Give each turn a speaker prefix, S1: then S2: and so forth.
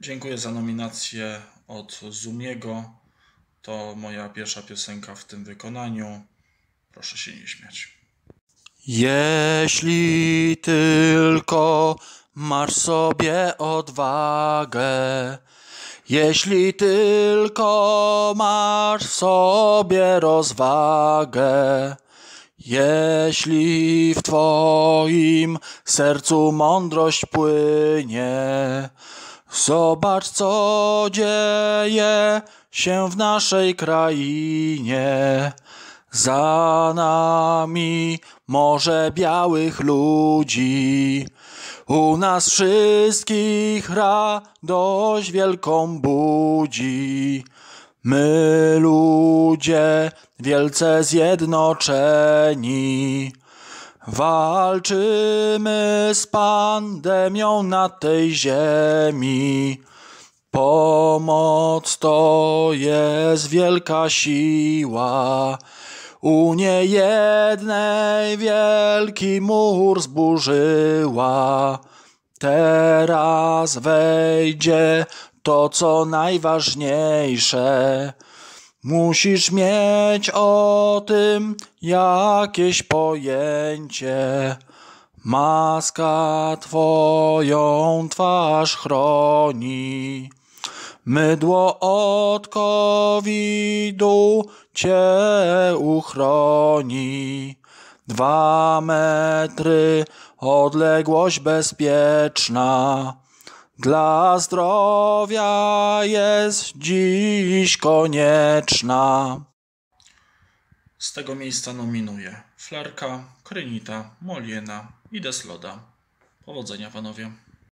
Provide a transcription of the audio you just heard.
S1: Dziękuję za nominację od Zumiego. To moja pierwsza piosenka w tym wykonaniu. Proszę się nie śmiać. Jeśli tylko masz sobie odwagę, jeśli tylko masz sobie rozwagę, jeśli w Twoim sercu mądrość płynie, zobacz co dzieje się w naszej krainie. Za nami morze białych ludzi, u nas wszystkich radość wielką budzi. My ludzie wielce zjednoczeni, walczymy z pandemią na tej ziemi. Pomoc to jest wielka siła. U niejednej wielki mur zburzyła. Teraz wejdzie to, co najważniejsze. Musisz mieć o tym jakieś pojęcie. Maska twoją twarz chroni. Mydło od covidu cię uchroni. Dwa metry odległość bezpieczna. Dla zdrowia jest dziś konieczna. Z tego miejsca nominuję Flarka, Krynita, Moliena i Desloda. Powodzenia panowie.